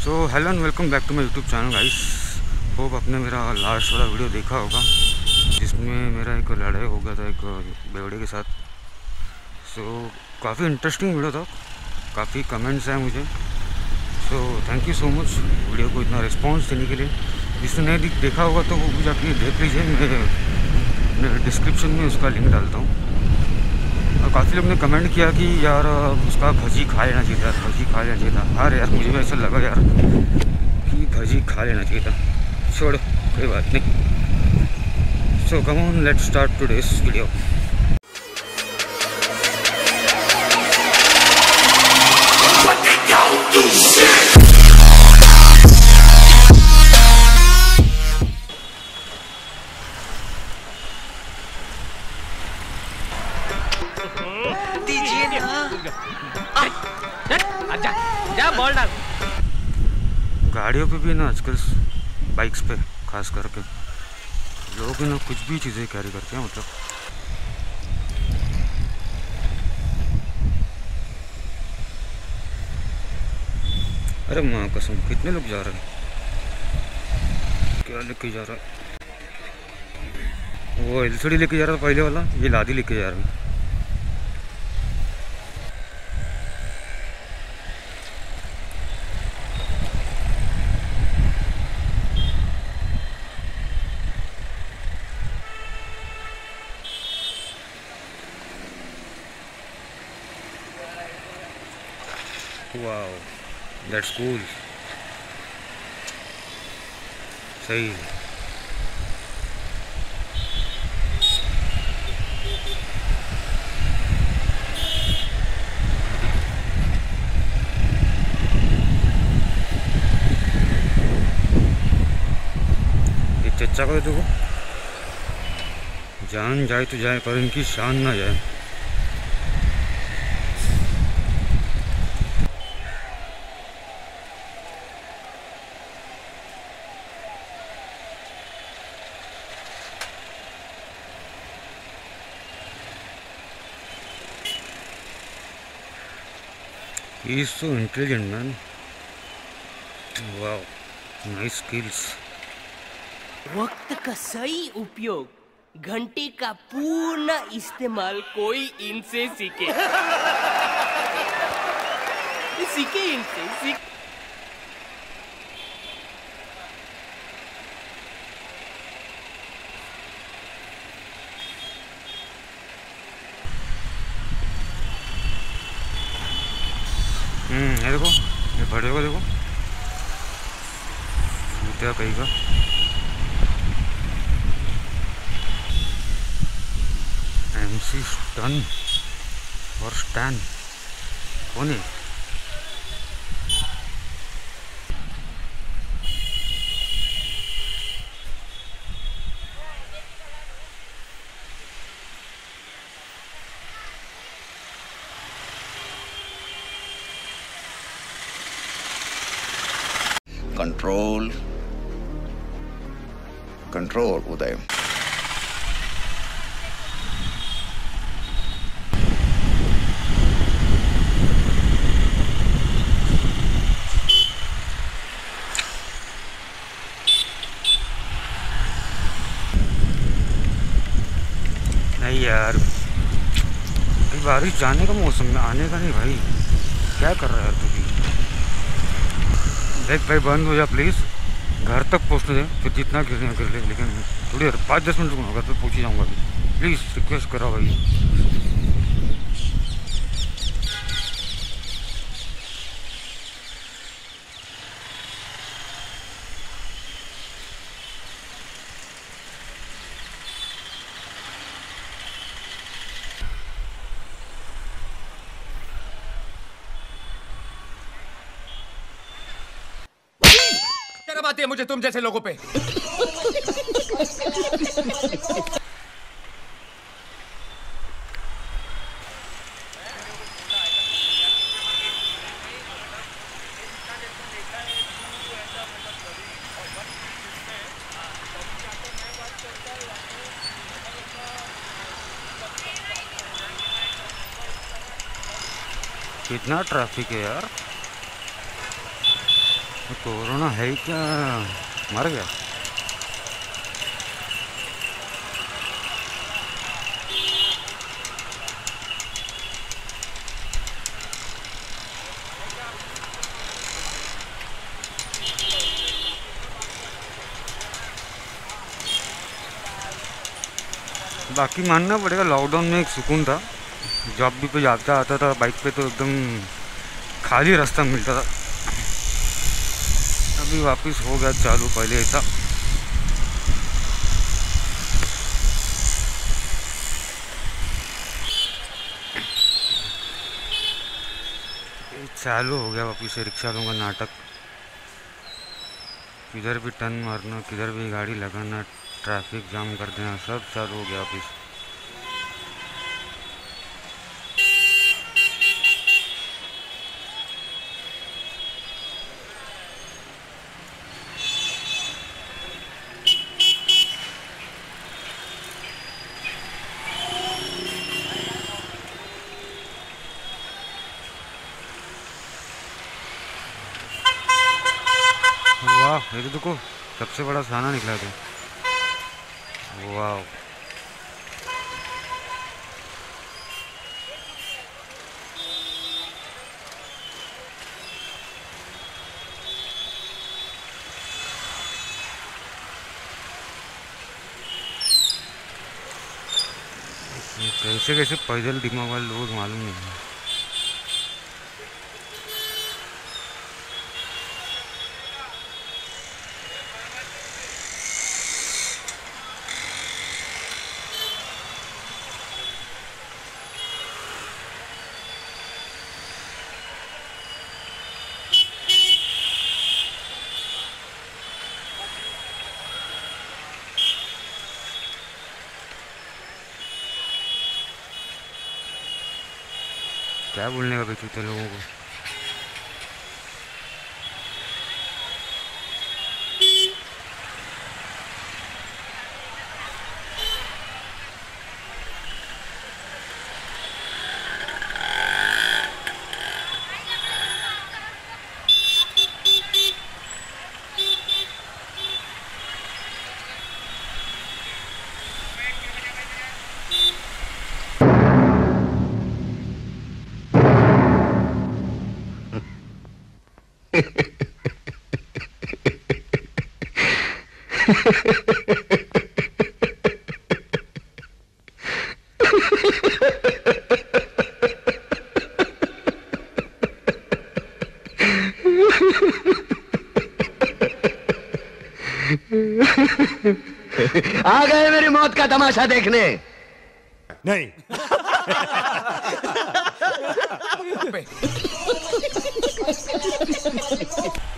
So hello and welcome back to my YouTube channel guys hope आपने मेरा last वाला video देखा होगा जिसमें मेरा एक लड़ाई हो गया था एक बेवड़े के साथ। सो so, काफ़ी इंटरेस्टिंग वीडियो था काफ़ी कमेंट्स आए मुझे। So thank you so much video को इतना रिस्पॉन्स देने के लिए। जिसने नहीं देखा होगा तो वो जाके देख लीजिए। मैं डिस्क्रिप्शन में उसका लिंक डालता हूँ। काफ़ी लोग ने कमेंट किया कि यार, उसका भजी खा लेना चाहिए था, भजी खा लेना चाहिए था। अरे यार, मुझे भी ऐसा लगा यार कि भजी खा लेना चाहिए था। छोड़ो, कोई बात नहीं। So come on let start today's video जा जा बॉल डाल गाड़ियों पे भी ना आजकल बाइक्स पे, खास करके। लोग ना कुछ भी चीज़ें कैरी करते हैं मतलब। अरे माँ कसम, कितने लोग जा रहे हैं? क्या लेके जा रहा है? वो एल लेके जा रहा था, पहले वाला, ये लादी लेके जा रहा है। Wow, that's cool. सही ये चच्चा देखो जान जाए तो जाए पर इनकी शान ना जाए। He is so intelligent, man. Wow, nice skills. वक्त का सही उपयोग घंटे का पूर्ण इस्तेमाल कोई इनसे सीखे सीखे इनसे सीख ये देखो, ये बड़े को देखो। क्या कहीं का। एम सी स्टन और स्टैन कौन है? Control control, uday. नहीं यार बारिश जाने का मौसम में आने का नहीं भाई। क्या कर रहा है तू देख भाई बंद हो जाए प्लीज़ घर तक पहुँचने दें, फिर जितना गिरने गिर लेकिन थोड़ी देर, पाँच दस मिनट रुकना घर तो पहुँच ही जाऊँगा प्लीज़ रिक्वेस्ट करा भाई। शर्म आती है मुझे तुम जैसे लोगों पे? कितना ट्रैफ़िक है यार। कोरोना है ही क्या? मर गया। बाकी मानना पड़ेगा लॉकडाउन में एक सुकून था। जॉब भी पे जाता आता था बाइक पे तो एकदम खाली रास्ता मिलता था। अभी वापस हो गया चालू पहले ऐसा। चालू हो गया वापस से रिक्शा का नाटक। किधर भी टर्न मारना, किधर भी गाड़ी लगाना, ट्रैफ़िक जाम कर देना, सब चालू हो गया वापस। ये तो देखो, सबसे बड़ा साना निकला था। वाह कैसे कैसे पैदल दिमाग वाले लोग मालूम नहीं है। क्या बोलने का बेचूते लोगों को? आ गए मेरी मौत का तमाशा देखने। नहीं।